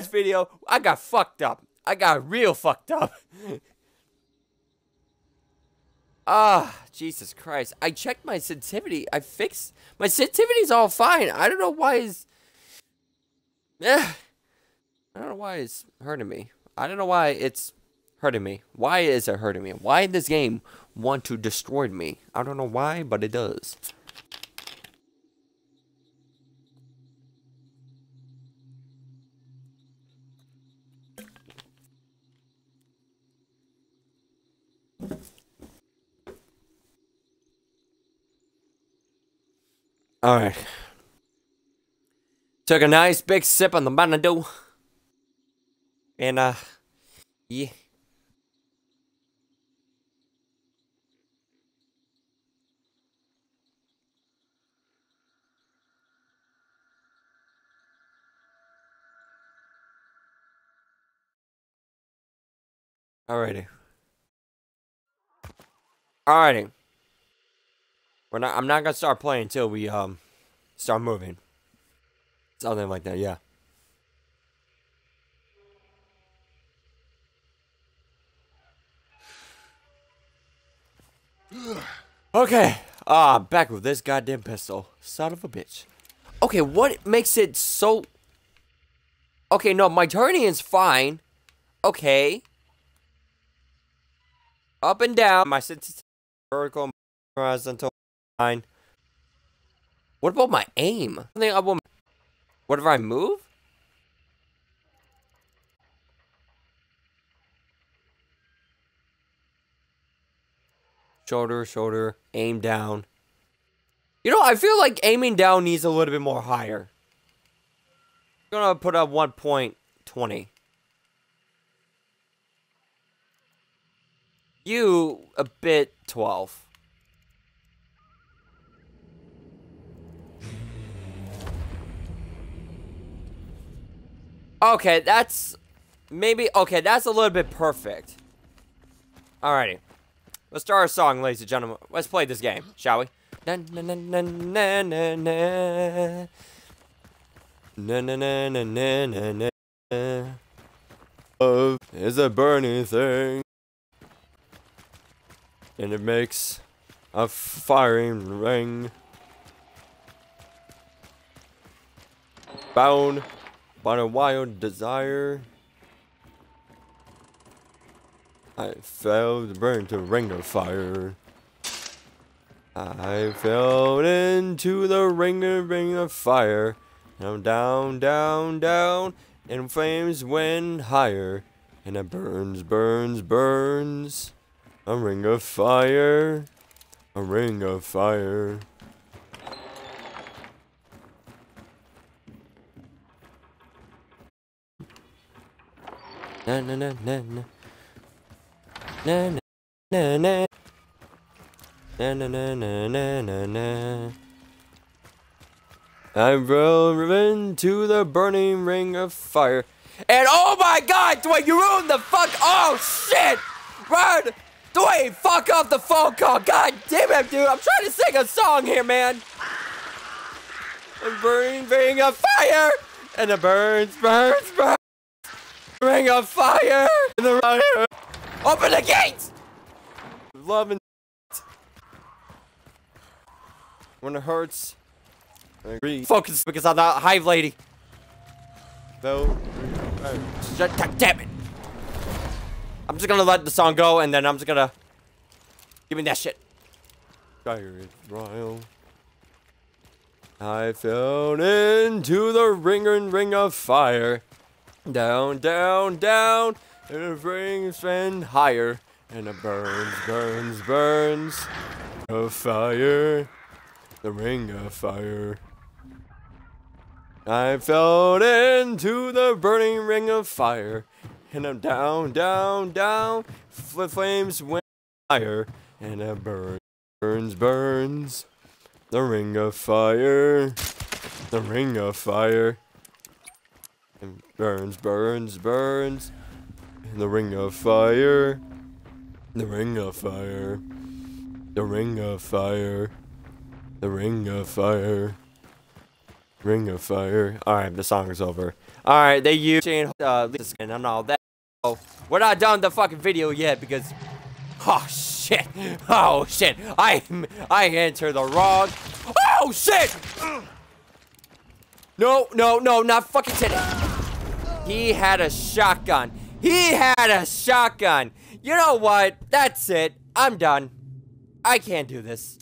last video, I got fucked up. I got real fucked up. Ah, Jesus Christ. I checked my sensitivity. I fixed... My sensitivity's all fine. I don't know why it's... Eh. I don't know why it's hurting me. I don't know why it's hurting me. Why is it hurting me? Why does this game want to destroy me? I don't know why, but it does. Alright. Took a nice big sip on the Banado. And, uh, yeah. Alrighty. Alrighty. We're not. I'm not gonna start playing until we um start moving. Something like that. Yeah. Okay. Ah, uh, back with this goddamn pistol. Son of a bitch. Okay, what makes it so... Okay, no, my turning is fine. Okay. Up and down. My sensitivity vertical horizontal line. What about my aim? I think I will. Whatever I move? Shoulder, shoulder, aim down. You know, I feel like aiming down needs a little bit more higher. I'm gonna put up 1.20. You, a bit 12. Okay, that's... Maybe... Okay, that's a little bit perfect. Alrighty. Let's start our song, ladies and gentlemen. Let's play this game, shall we? Na na na na na na na. Na na na na na na. Love is a burning thing. And it makes a firing ring. Bound by a wild desire. I fell to burn to ring of fire. I fell into the ring of ring of fire. I'm down, down, down, and flames went higher. And it burns, burns, burns. A ring of fire. A ring of fire. Na na na na na. Na na na na. Na na na na na na na. I roll into the burning ring of fire. And oh my god, Dwayne, you ruined the fuck. Oh shit! Run! Dwayne, fuck off the phone call. God damn it, dude. I'm trying to sing a song here, man. A burning ring of fire. And it burns, burns, burns. Ring of fire. In the fire. Open the gates! Love and when it hurts. I agree. Focus because I'm that hive lady. Though. Damn it. I'm just gonna let the song go and then I'm just gonna give me that shit. Is royal. I fell into the ring and ring of fire. Down, down, down. And brings and higher. And it burns, burns, burns. A fire. The ring of fire. I fell into the burning ring of fire. And I'm down, down, down. The flames went higher. And it burns, burns, burns. The ring of fire. The ring of fire. And burns, burns, burns. The ring of fire. The ring of fire. The ring of fire. The ring of fire. Ring of Fire. Alright, the song is over. Alright, they use uh, skin and all that. Oh, we're not done the fucking video yet because... Oh, shit. Oh, shit. I, I entered the wrong... Oh, shit! No, no, no, not fucking today. He had a shotgun. He had a shotgun. You know what? That's it. I'm done. I can't do this.